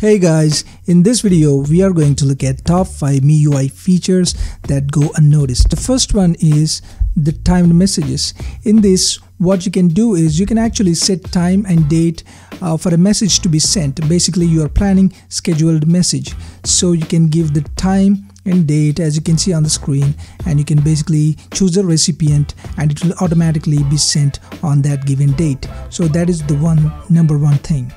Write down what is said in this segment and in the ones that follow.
Hey guys, in this video we are going to look at top 5 MIUI features that go unnoticed. The first one is the timed messages. In this what you can do is you can actually set time and date uh, for a message to be sent. Basically you are planning scheduled message. So you can give the time and date as you can see on the screen and you can basically choose a recipient and it will automatically be sent on that given date. So that is the one number one thing.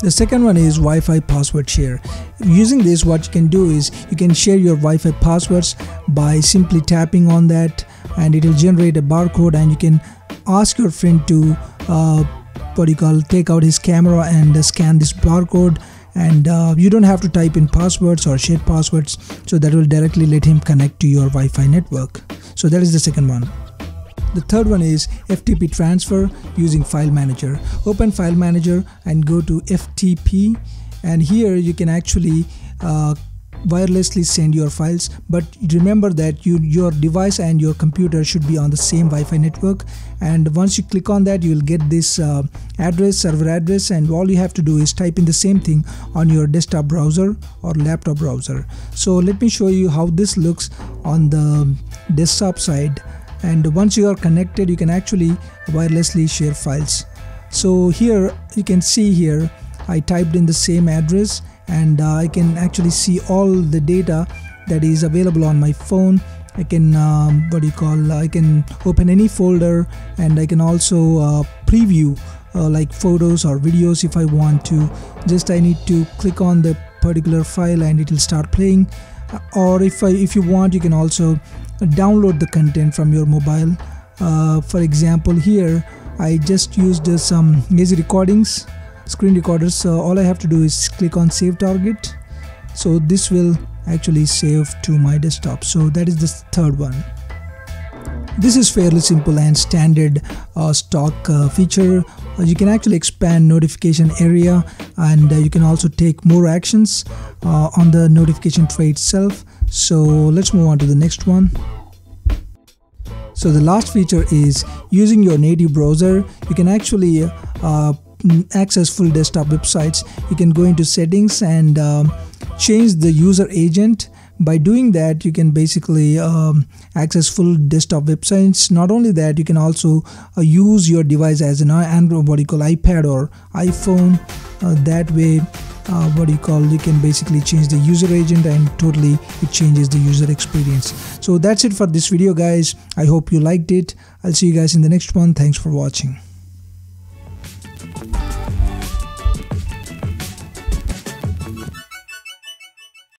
The second one is Wi-Fi password share. Using this what you can do is you can share your Wi-Fi passwords by simply tapping on that and it will generate a barcode and you can ask your friend to uh, what you call take out his camera and uh, scan this barcode and uh, you don't have to type in passwords or share passwords so that will directly let him connect to your Wi-Fi network. So that is the second one. The third one is FTP transfer using file manager. Open file manager and go to FTP and here you can actually uh, wirelessly send your files. But remember that you your device and your computer should be on the same Wi-Fi network. And once you click on that you will get this uh, address server address. And all you have to do is type in the same thing on your desktop browser or laptop browser. So let me show you how this looks on the desktop side and once you are connected you can actually wirelessly share files. So here you can see here I typed in the same address and uh, I can actually see all the data that is available on my phone. I can um, what do you call I can open any folder and I can also uh, preview uh, like photos or videos if I want to. Just I need to click on the particular file and it will start playing. Or if I, if you want you can also download the content from your mobile. Uh, for example here I just used uh, some easy recordings screen recorders. So all I have to do is click on save target. So this will actually save to my desktop. So that is the third one. This is fairly simple and standard uh, stock uh, feature. Uh, you can actually expand notification area and uh, you can also take more actions uh, on the notification tray itself so let's move on to the next one. So the last feature is using your native browser. You can actually uh, access full desktop websites. You can go into settings and um, change the user agent. By doing that you can basically um, access full desktop websites. Not only that you can also uh, use your device as an android what you call ipad or iphone. Uh, that way uh, what you call you can basically change the user agent and totally it changes the user experience. So that's it for this video guys. I hope you liked it. I'll see you guys in the next one. Thanks for watching